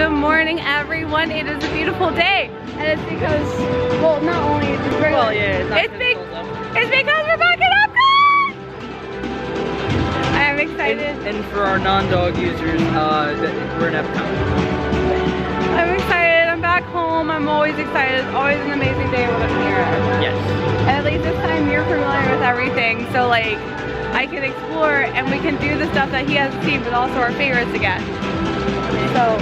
Good morning, everyone. It is a beautiful day, and it's because, well, not only is it great, Well, yeah, it's it's, be- it's because we're back in Epcot. I am excited. and for our non-dog users, uh, we're in Epcot. I'm excited. I'm back home. I'm always excited. It's always an amazing day when I'm here. Yes. And at least this time you're familiar with everything, so like I can explore and we can do the stuff that he hasn't seen, but also our favorites again. So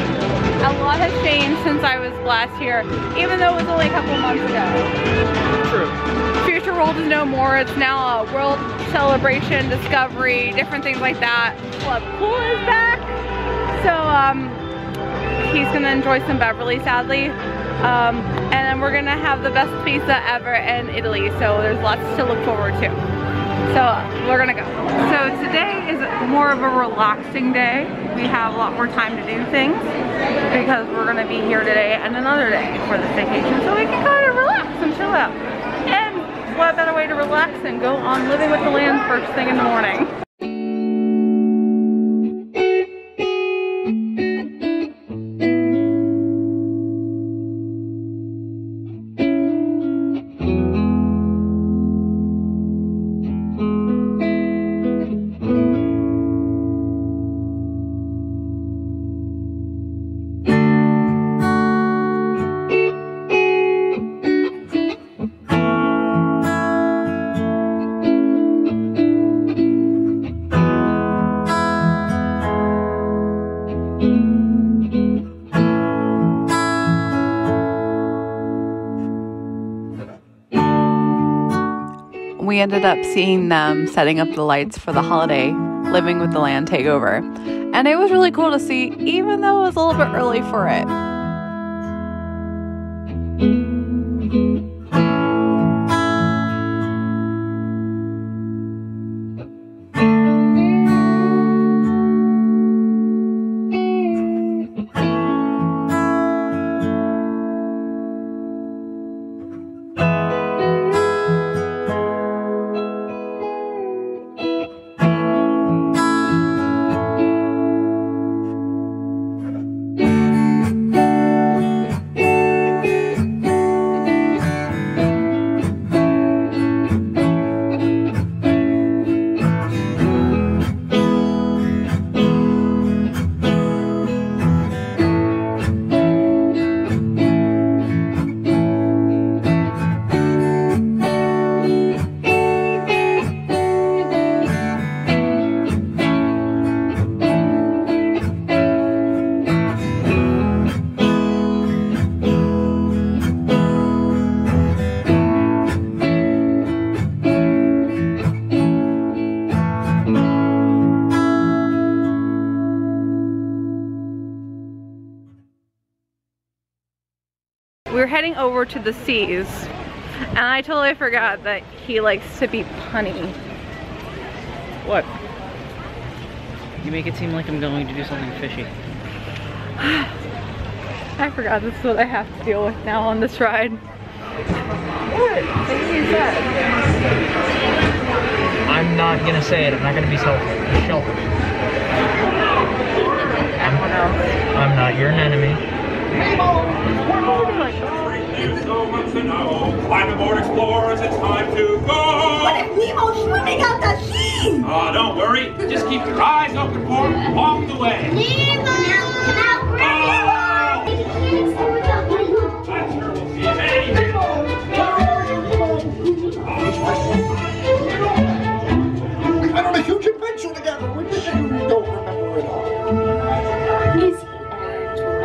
a lot has changed since I was last here, even though it was only a couple months ago. True. Future World is no more. It's now a world celebration, discovery, different things like that. Club Cool is back. So um, he's gonna enjoy some Beverly, sadly. Um, and then we're gonna have the best pizza ever in Italy. So there's lots to look forward to. So we're gonna go. So today is more of a relaxing day. We have a lot more time to do things because we're gonna be here today and another day for this vacation. So we can kind of relax and chill out. And what better way to relax than go on living with the land first thing in the morning. We ended up seeing them setting up the lights for the holiday Living with the Land takeover. And it was really cool to see, even though it was a little bit early for it. Over to the seas. And I totally forgot that he likes to be punny. What? You make it seem like I'm going to do something fishy. I forgot this is what I have to deal with now on this ride. What? I'm not gonna say it. I'm not gonna be selfish. Selfish. I'm, I'm not your enemy. Much to know. Climb aboard, explorers. It's time to go. What if swimming out the sea? Oh, don't worry. Just keep your eyes open for along the way. Nemo! Now,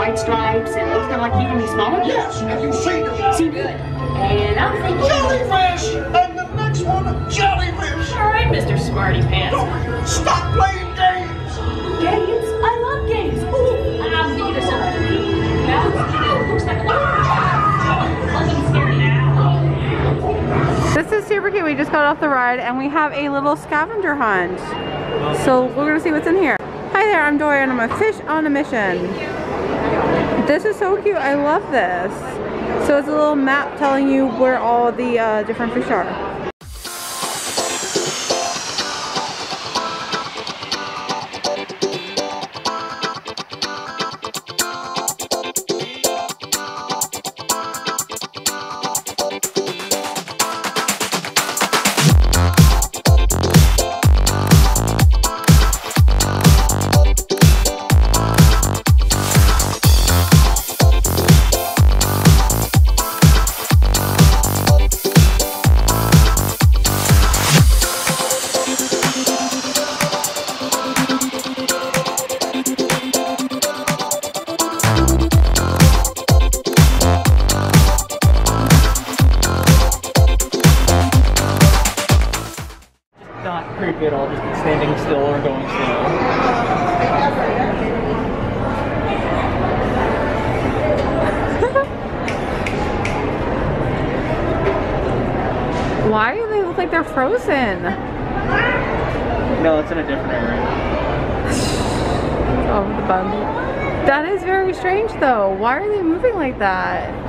white stripes and looks kind of like you when he's smaller? Yes, have you seen him? See good. And I'm thinking, Jellyfish! And the next one, jellyfish! all right, Mr. Smarty Pants. Don't stop playing games! Games? I love games. Ooh, I'm thinking of something. Now, looks like a Wasn't ah! scary now. This is super cute. We just got off the ride and we have a little scavenger hunt. So we're gonna see what's in here. Hi there, I'm Dory and I'm a fish on a mission. This is so cute. I love this. So it's a little map telling you where all the uh, different fish are. That is very strange though. Why are they moving like that?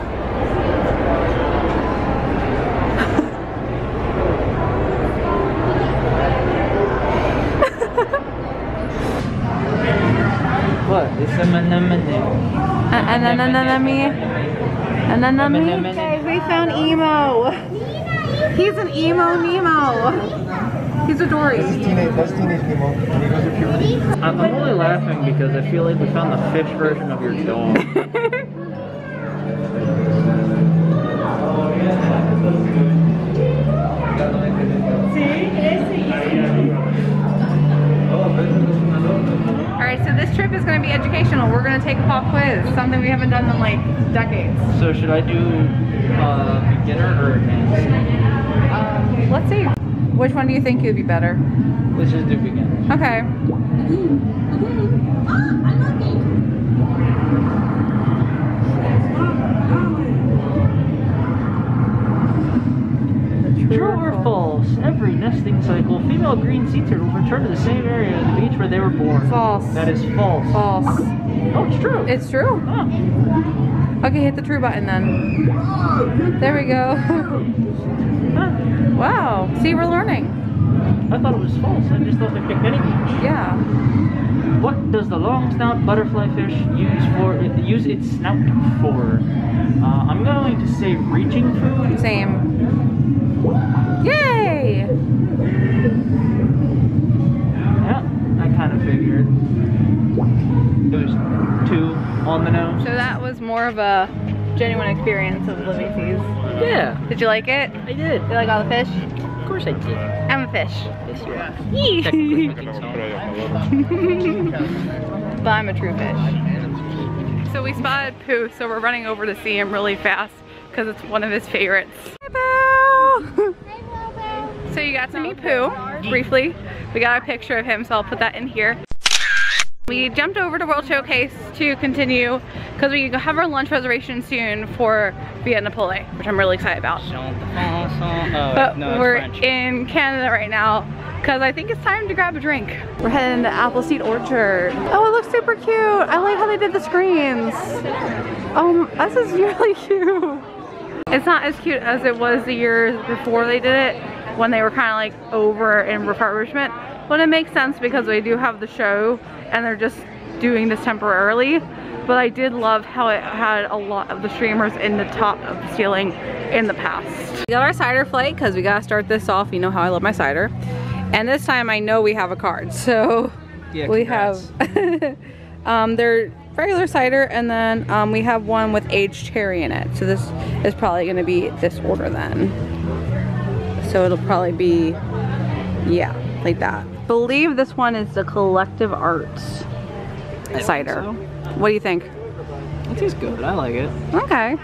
What? It's a manamane. Anananami. Ananami. Guys, Guys, we found Emo. He's an emo Nemo. He's a Dory. Teenage, that's teenage Nemo. He goes through puberty. I'm I'm only laughing because I feel like we found the fish version of your dog. All right, so this trip is going to be educational. We're going to take a pop quiz, something we haven't done in like decades. so should I do uh, beginner or advanced? Um, let's see. Which one do you think would be better? Let's just do beginner. Okay. True or false? Every nesting cycle, female green sea turtles return to the same area of the beach where they were born. False. That is false. False. Oh, it's true. It's true. Huh. Okay, hit the true button then. There we go. Huh. wow. See, we're learning. I thought it was false. I just thought they picked any beach. Yeah. What does the long snout butterfly fish use for use its snout for? Uh, I'm going to say reaching food. Same. Yay! Yeah, I kind of figured. It was two on the nose. So that was more of a genuine experience of living seas. Yeah, Did you like it? I did. You like all the fish? Of course I did. I'm a fish. Yes, you are. Yee. Technically speaking, so. but I'm a true fish. So we spotted Pooh, so we're running over to see him really fast because it's one of his favorites. Hi, Pooh! so you got to meet Pooh briefly. We got a picture of him, so I'll put that in here. We jumped over to World Showcase to continue because we have our lunch reservation soon for Via Napoli, which I'm really excited about. Oh, But no, we're French. in Canada right now because I think it's time to grab a drink. We're heading to Appleseed Orchard. Oh, it looks super cute. I like how they did the screens. Um, this is really cute. It's not as cute as it was the years before they did it when they were kind of like over in refurbishment. But it makes sense because they do have the show and they're just doing this temporarily. But I did love how it had a lot of the streamers in the top of the ceiling in the past. We got our cider flight because we gotta start this off. You know how I love my cider. And this time I know we have a card. So Yeah, we congrats. have, um, they're regular cider and then um, we have one with aged cherry in it. So this is probably gonna be this order then. So it'll probably be, yeah, like that. Believe this one is the Collective Arts cider. so. What do you think? It tastes good. I like it. Okay.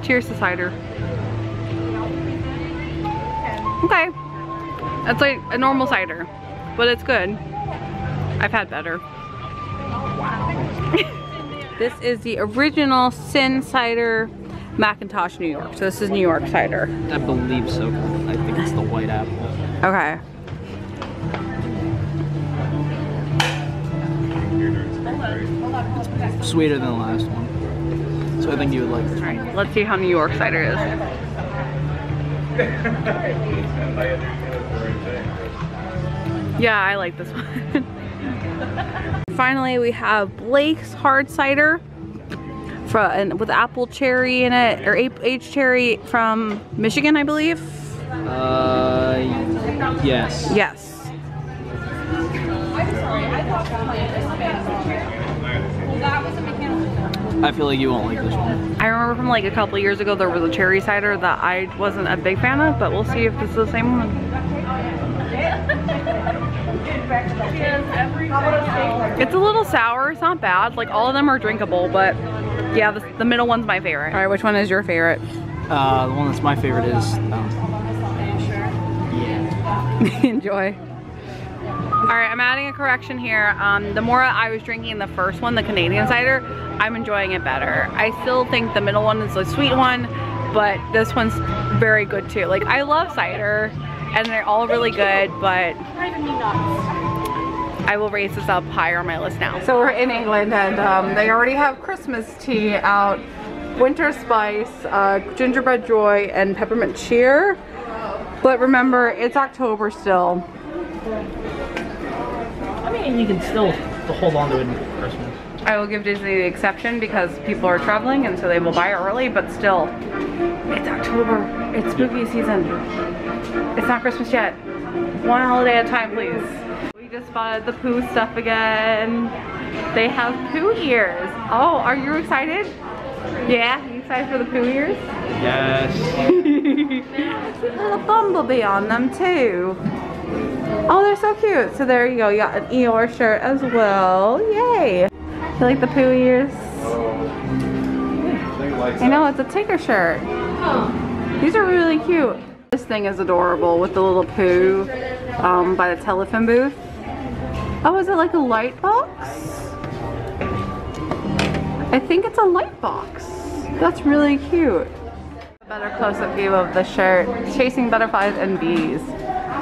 Cheers to cider. Okay. That's like a normal cider, but it's good. I've had better. this is the original Sin Cider McIntosh, New York. So this is New York cider. I believe so. I Okay. Sweeter than the last one. So I think you would like this one. right. Let's see how New York cider is. Yeah, I like this one. Finally, we have Blake's hard cider from and with apple cherry in it or ape aged cherry from Michigan, I believe. Uh, yes. Yes. I feel like you won't like this one. I remember from like a couple years ago there was a cherry cider that I wasn't a big fan of, but we'll see if this is the same one. It's a little sour, it's not bad. Like all of them are drinkable, but yeah, the, the middle one's my favorite. All right, which one is your favorite? Uh, the one that's my favorite is. Um, Enjoy. All right, I'm adding a correction here. Um, the more I was drinking the first one, the Canadian cider, I'm enjoying it better. I still think the middle one is the sweet one, but this one's very good too. Like, I love cider, and they're all really good, but Driving me nuts. I will raise this up higher on my list now. So we're in England, and um, they already have Christmas tea out. Winter Spice, uh, Gingerbread Joy, and Peppermint Cheer. But remember, it's October still. I mean, you can still hold on to it until Christmas. I will give Disney the exception because people are traveling and so they will buy it early, but still, it's October. It's spooky season. It's not Christmas yet. One holiday at a time, please. We just spotted the Pooh stuff again. They have Pooh ears. Oh, are you excited? Yeah, excited for the Pooh ears? Yes. Little bumblebee on them too. Oh, they're so cute. So there you go. You got an Eeyore shirt as well. Yay. You like the Pooh ears? I know, it's a Tigger shirt. These are really cute. This thing is adorable with the little Pooh um, by the telephone booth. Oh, is it like a light box? I think it's a light box. That's really cute. A better close-up view of the shirt. Chasing butterflies and bees.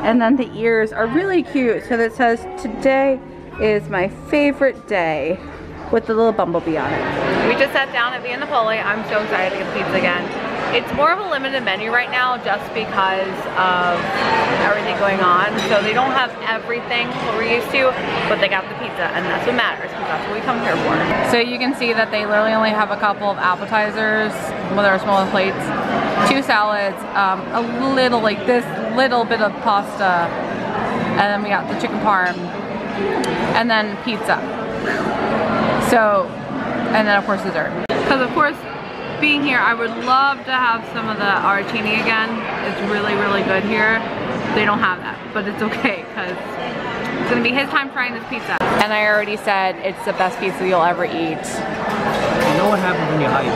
And then the ears are really cute. So that says, today is my favorite day with the little bumblebee on it. We just sat down at Via Napoli. I'm so excited to get pizza again. It's more of a limited menu right now just because of everything going on. So they don't have everything what we're used to, but they got the pizza and that's what matters because that's what we come here for. So you can see that they literally only have a couple of appetizers, well they're smaller plates, two salads, um, a little like this little bit of pasta, and then we got the chicken parm, and then pizza. So, and then of course dessert. Because of course, being here, I would love to have some of the arancini again. It's really, really good here. They don't have that, but it's okay because it's gonna be his time trying this pizza. And I already said it's the best pizza you'll ever eat. You know what happens when you hype?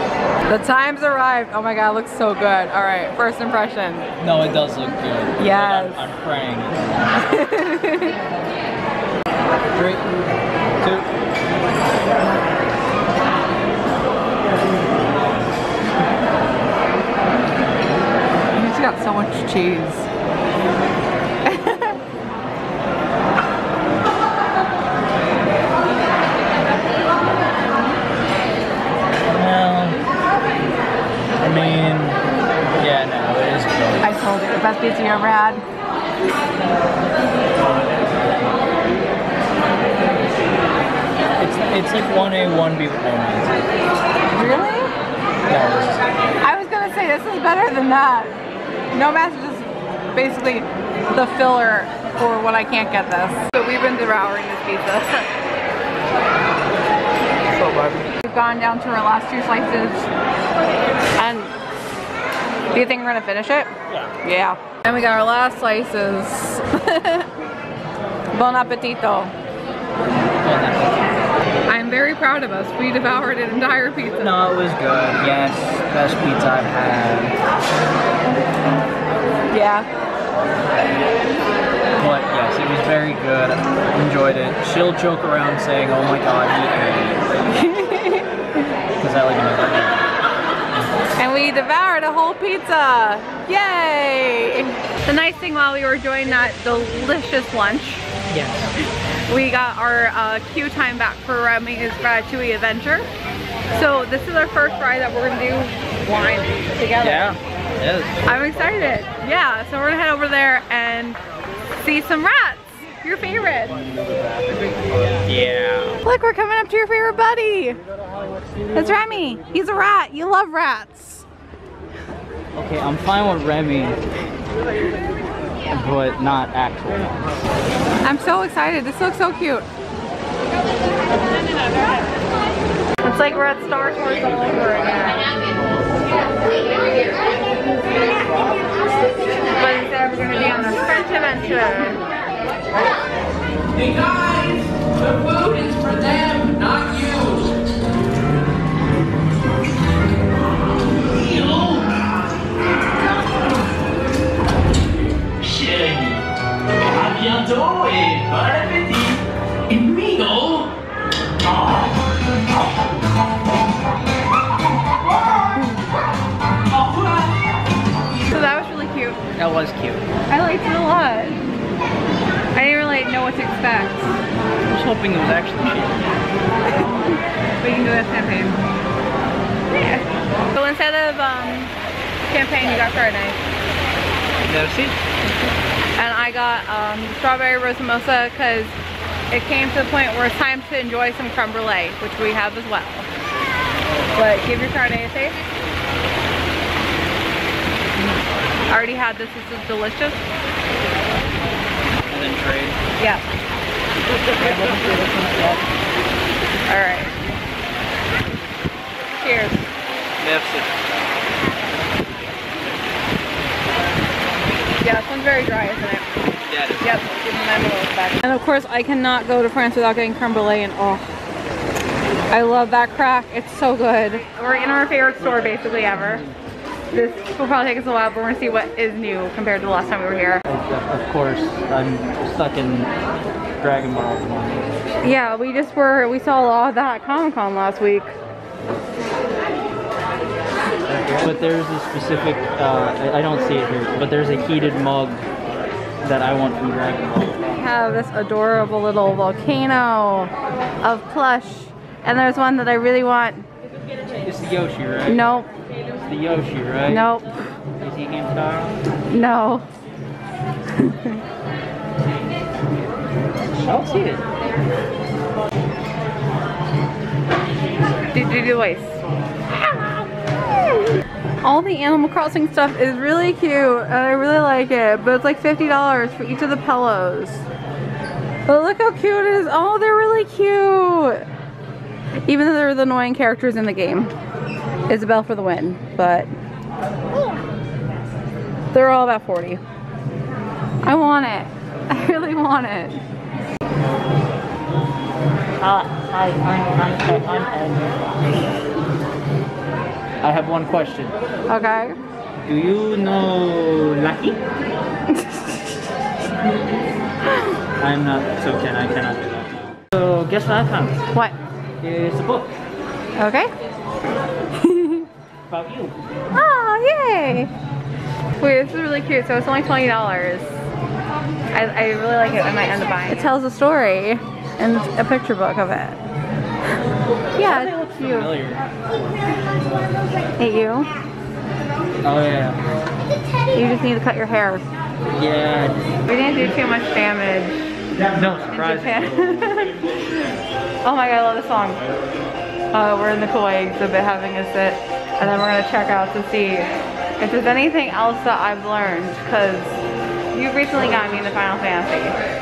The time's arrived. Oh my god, it looks so good. All right, first impression. No, it does look good. Yes. I'm, I'm praying. Three, two. Got so much cheese. Well, I mean, yeah, no, it is good. I told you, the best pizza you ever had. It's it's like one A, one B with no. Really? Is I was gonna say this is better than that. No match is just basically the filler for when I can't get this. So we've been devouring this pizza. so good. We've gone down to our last two slices. And do you think we're gonna finish it? Yeah. Yeah. And we got our last slices. bon appetito. I'm very proud of us. We devoured an entire pizza. No, it was good. Yes, best pizza I've had. Yeah. But yes, it was very good. Enjoyed it. She'll joke around saying, "Oh my God, eat me," because I like it. And we devoured a whole pizza. Yay! The nice thing while we were enjoying that delicious lunch, Yes. We got our uh, queue time back for Remy's Ratatouille Adventure. So this is our first ride that we're gonna do blind together. Yeah. Yes. I'm excited. Yeah, so we're gonna head over there and see some rats. Your favorite. Yeah. Look, we're coming up to your favorite buddy. It's Remy. He's a rat. You love rats. Okay, I'm fine with Remy, but not actual ones. I'm so excited. This looks so cute. It's like we're at Star Tours all over again. But instead we're going to be on a French adventure. Hey guys, the food is because it came to the point where it's time to enjoy some creme brulee, which we have as well. But give your Chardonnay a taste. I already had this. This is delicious. And then trade. Yeah. All right. Cheers. Merci. Yeah, this one's very dry, isn't it? Yeah, it is. Yep, give me my little back. And of course, I cannot go to France without getting creme brulee and oh, I love that crack. It's so good. We're in our favorite store basically ever. This will probably take us a while, but we're gonna see what is new compared to the last time we were here. Of course, I'm stuck in Dragon Ball. Yeah, we just were, we saw a lot of that at Comic Con last week. But there's a specific, uh, I- I don't see it here, but there's a heated mug that I want from Dragon Ball. We have this adorable little volcano of plush. And there's one that I really want. It's the Yoshi, right? Nope, It's the Yoshi, right? nope, Is he game style? no. I don't see it. Do, do the voice. All the Animal Crossing stuff is really cute and I really like it, but it's like $50 for each of the pillows. But look how cute it is. Oh, they're really cute. Even though they're the annoying characters in the game. Isabelle for the win, but they're all about 40. I want it. I really want it. Uh, I, I'm, I'm, I'm I have one question. Okay. Do you know Lucky? I'm not so can I cannot do that. So guess what I found? What? It's a book Okay. about you. Oh, yay! Wait, this is really cute. So it's only $20. I, I really like it. I might end up buying it. It tells a story and a picture book of it. Yeah, cute. Hey, you. Oh yeah. You just need to cut your hair. Yeah. We didn't do too much damage No surprise. Oh my god, I love this song. Uh, we're in the Koi exhibit having a sit, and then we're gonna check out to see if there's anything else that I've learned, because you recently got me into Final Fantasy.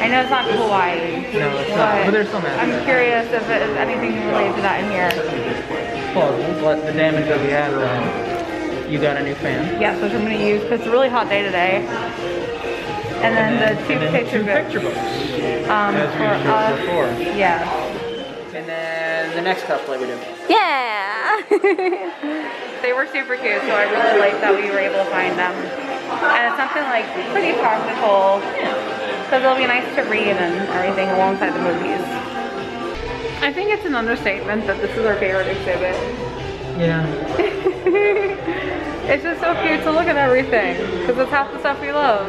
I know it's not Hawaii. No, it's not. But there's some I'm aspects. curious if it is anything related to that in here. Well, what the damage that we had around. You got a new fan. Yes, which I'm gonna use, because it's a really hot day today. And then the two and then picture two books. picture books. Um, As we for showed us, before. yeah. And then the next cosplay we do. Yeah! they were super cute, so I really like that we were able to find them. And it's something like pretty practical, because it'll be nice to read and everything alongside the movies. I think it's an understatement that this is our favorite exhibit. Yeah. it's just so cute to look at everything, because it's half the stuff we love.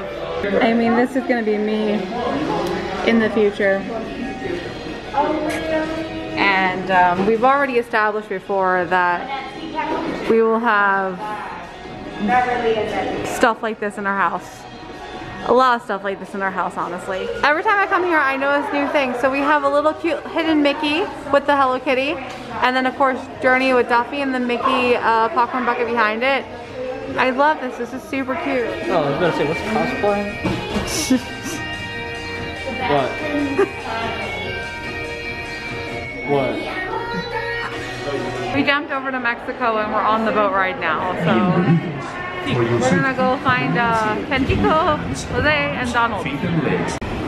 I mean, this is gonna be me in the future. And um, we've already established before that we will have stuff like this in our house. A lot of stuff like this in our house, honestly. Every time I come here, I notice new things. So we have a little cute hidden Mickey with the Hello Kitty. And then of course, Journey with Duffy and the Mickey uh, popcorn bucket behind it. I love this, this is super cute. Oh, I was gonna say, what's cosplay? what? What? We jumped over to Mexico and we're on the boat right now, so we're gonna go find uh, Jose, and Donald.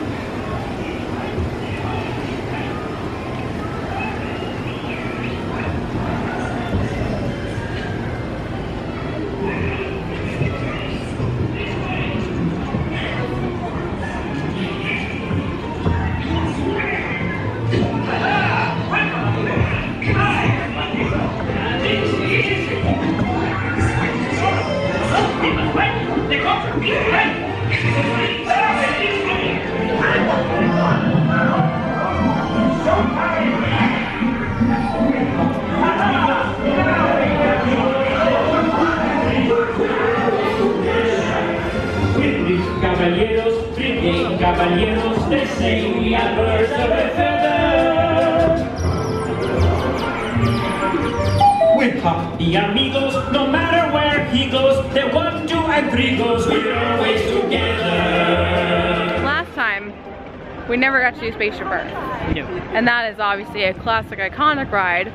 We never got to do Spaceship Earth. No. And that is obviously a classic, iconic ride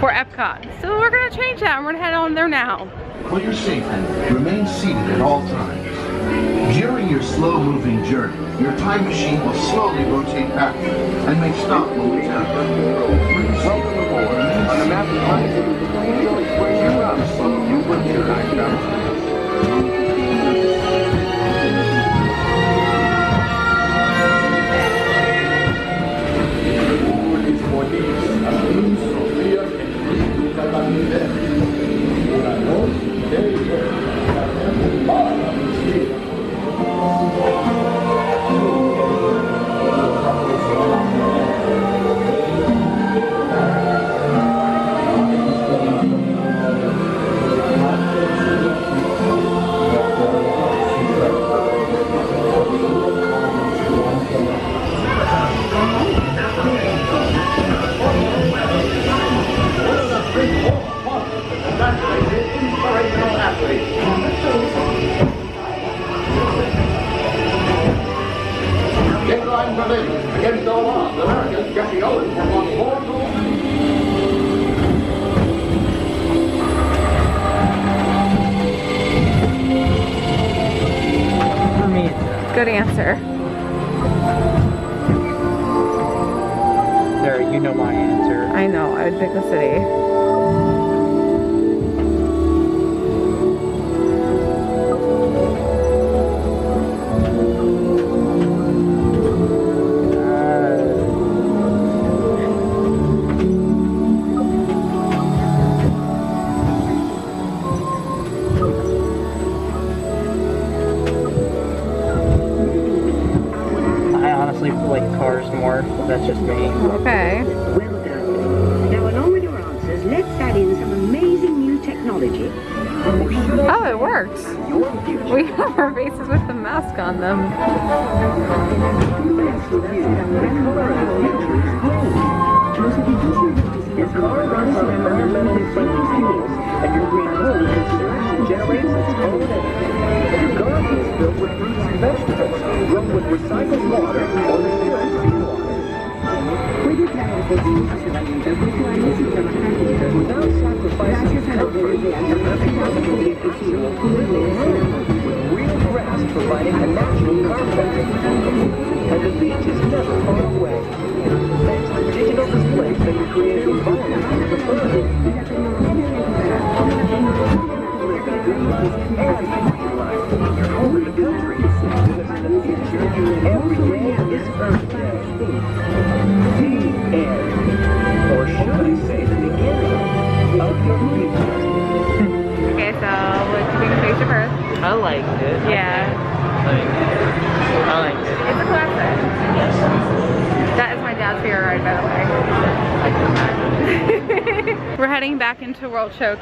for Epcot. So we're gonna change that and we're gonna head on there now. For your safety, remain seated at all times. During your slow-moving journey, your time machine will slowly rotate backward and may stop momentarily. Welcome aboard. On the map behind you, enjoy Spaceship Earth. You will Thank you.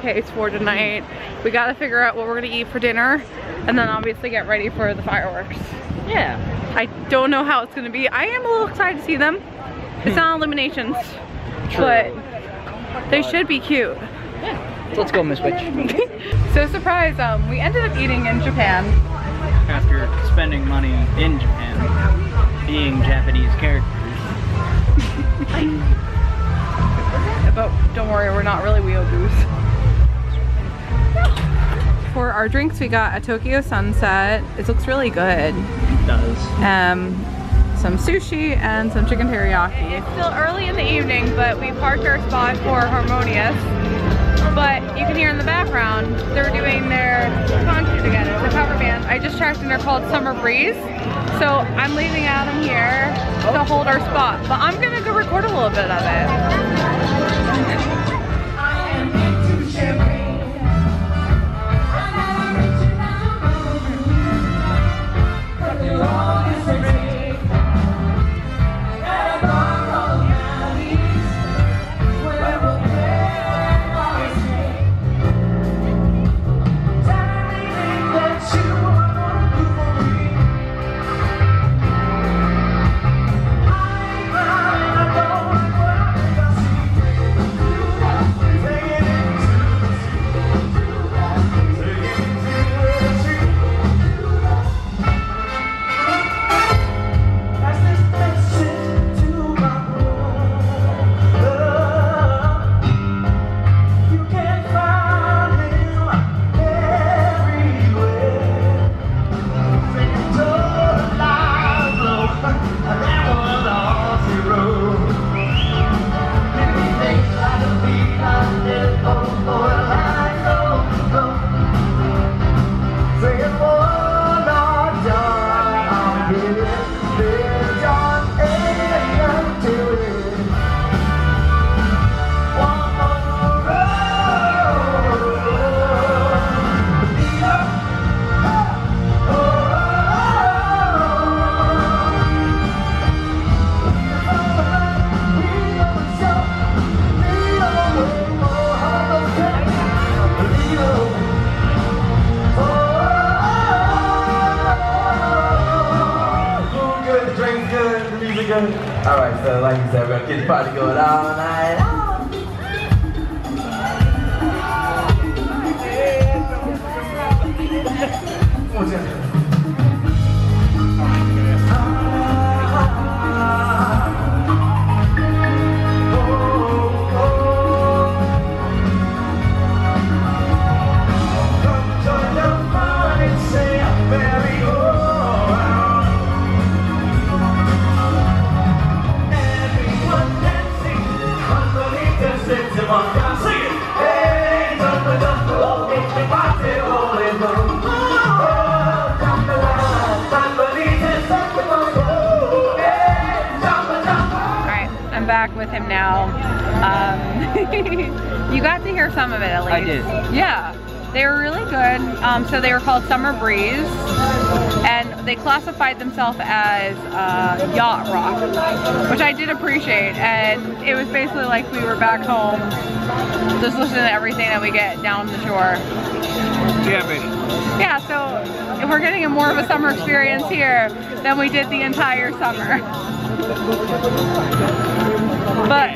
World Showcase for tonight. We gotta figure out what we're gonna eat for dinner and then obviously get ready for the fireworks. Yeah. I don't know how it's gonna be. I am a little excited to see them. It's not Illuminations, True. but they should be cute. Yeah. Let's go, Miss Witch. So surprise, um, we ended up eating in Japan. After spending money in Japan, being Japanese characters. But don't worry, we're not really weeaboos. For our drinks, we got a Tokyo Sunset. It looks really good. It does. Um, some sushi and some chicken teriyaki. It's still early in the evening, but we parked our spot for Harmonious. But you can hear in the background, they're doing their concert again. It's a cover band. I just checked and they're called Summer Breeze. So I'm leaving Adam here to hold our spot. But I'm gonna go record a little bit of it. 아! Alright, so like you said, we're gonna get the party going all night. Alright, with him now. Um, you got to hear some of it at least. I did. Yeah, they were really good. Um, so they were called Summer Breeze, and they classified themselves as uh, yacht rock, which I did appreciate. And it was basically like we were back home, just listening to everything that we get down the shore. Yeah, baby. Yeah, so if we're getting a more of a summer experience here than we did the entire summer. But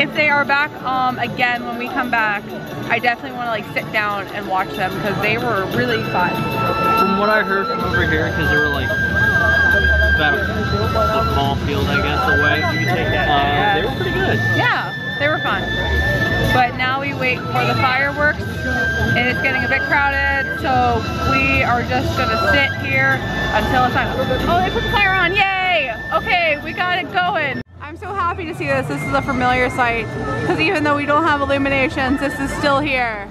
if they are back um, again when we come back, I definitely want to like sit down and watch them because they were really fun. From what I heard from over here, because they were like about a football field, I guess, away. Uh, they were pretty good. Yeah, they were fun. But now we wait for the fireworks and it's getting a bit crowded, so we are just gonna sit here until it's time. Oh, they put the fire on, yay! Okay, we got it going. I'm so happy to see this. This is a familiar sight because even though we don't have illuminations, this is still here.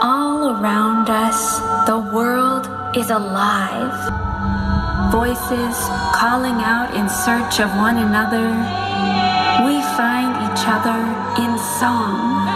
All around us, the world is alive. Voices calling out in search of one another. We find each other in song.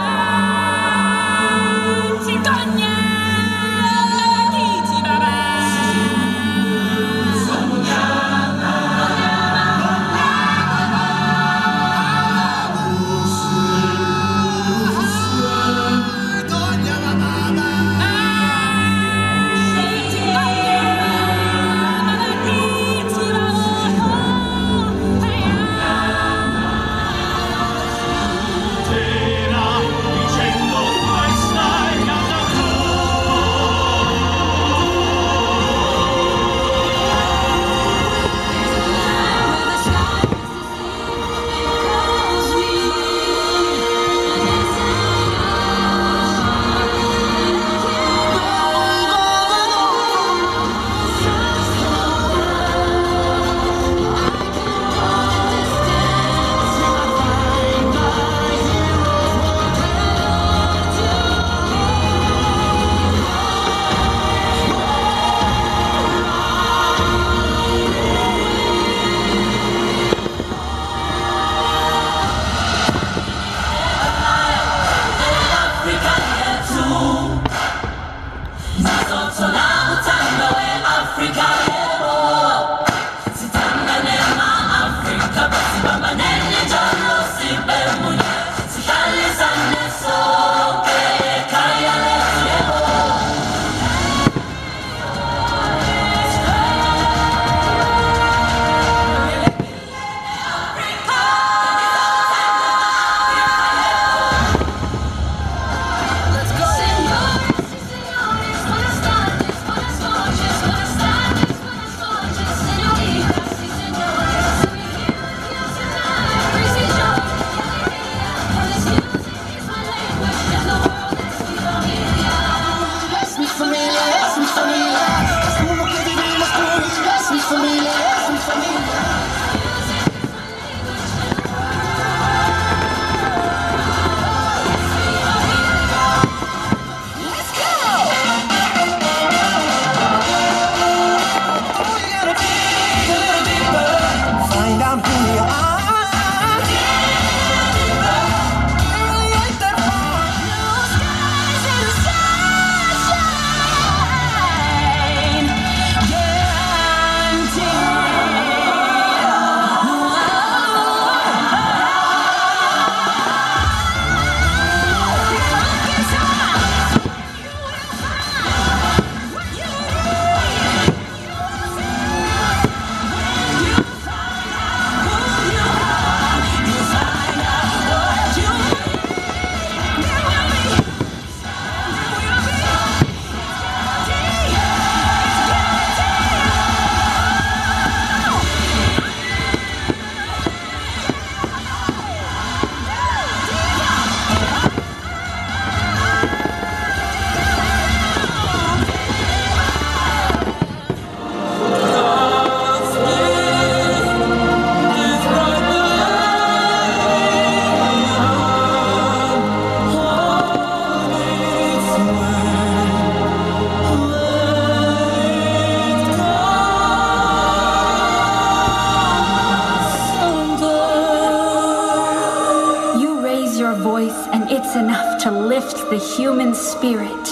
The human spirit.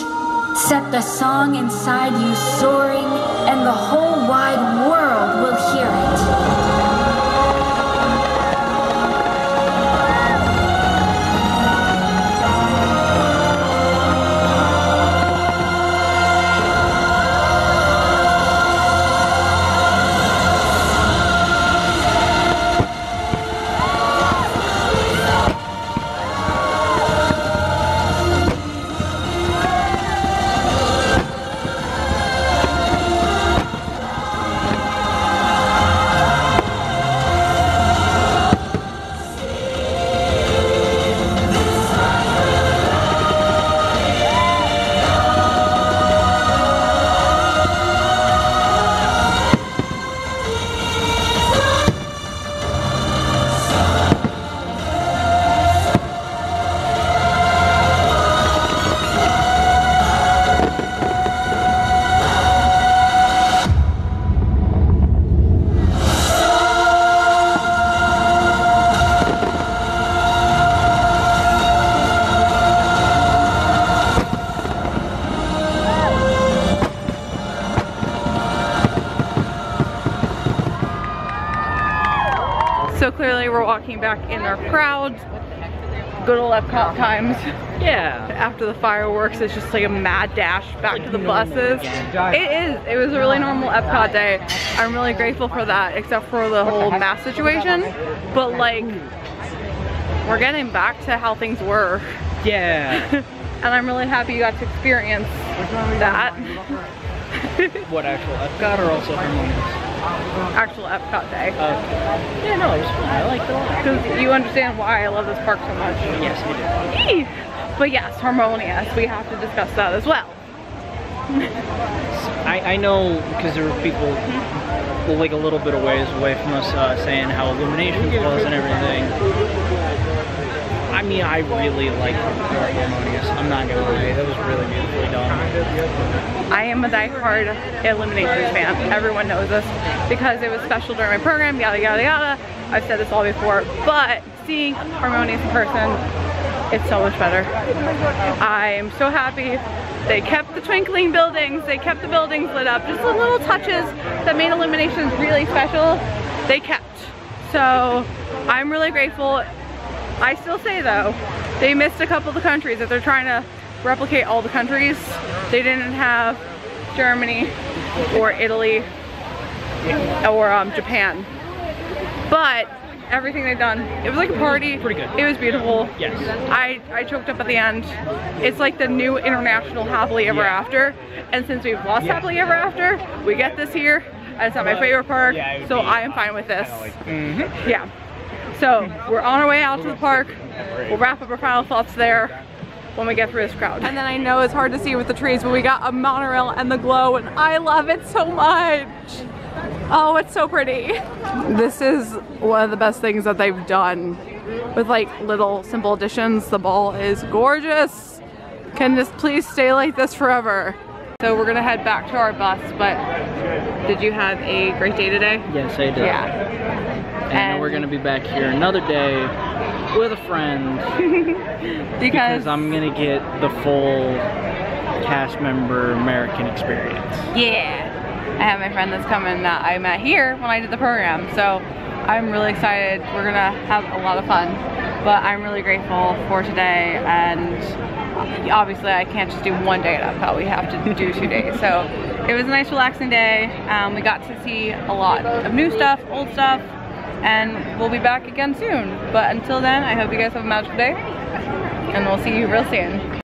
Set the song inside you soaring, and the whole wide world will hear it. Walking back in our crowds. Good old Epcot times. Yeah. After the fireworks, it's just like a mad dash back to the buses. It is. It was a really normal Epcot day. I'm really grateful for that, except for the whole mask situation. But like, we're getting back to how things were. Yeah. and I'm really happy you got to experience that. what actual Epcot or also Harmonious? Actual Epcot day. Okay. Yeah, no, it was fun. I liked it a lot. Because you understand why I love this park so much. Yes, I do. But yes, Harmonious. We have to discuss that as well. I, I know because there were people like a little bit of ways away from us uh, saying how Illuminations was and everything. I mean, I really like Harmonious. I'm not gonna lie, that was really beautifully done. I am a die-hard Illuminations fan. Everyone knows this because it was special during my program, yada yada yada. I've said this all before, but seeing Harmonious in person, it's so much better. I'm so happy. They kept the twinkling buildings, they kept the buildings lit up. Just the little touches that made Illuminations really special, they kept. So I'm really grateful. I still say though, they missed a couple of the countries. If they're trying to replicate all the countries, they didn't have Germany or Italy or um, Japan. But everything they've done, it was like a party. Pretty good. It was beautiful. Yes. I, I choked up at the end. It's like the new international happily ever Yeah. after. And since we've lost Yeah. happily ever after, we get this here. And it's not my favorite park, yeah, so be I am fine with this. Mm-hmm. Yeah. So we're on our way out to the park. We'll wrap up our final thoughts there when we get through this crowd. And then I know it's hard to see with the trees, but we got a monorail and the glow and I love it so much. Oh, it's so pretty. This is one of the best things that they've done with like little simple additions. The ball is gorgeous. Can this please stay like this forever? So we're gonna head back to our bus, but did you have a great day today? Yes, I did. Yeah. And, we're gonna be back here another day with a friend because I'm gonna get the full cast member American experience. Yeah. I have my friend that's coming that I met here when I did the program. So I'm really excited. We're gonna have a lot of fun. But I'm really grateful for today and obviously I can't just do one day at Epcot. We have to do two days. So it was a nice relaxing day. Um, we got to see a lot of new stuff, old stuff, and we'll be back again soon. But until then, I hope you guys have a magical day and we'll see you real soon.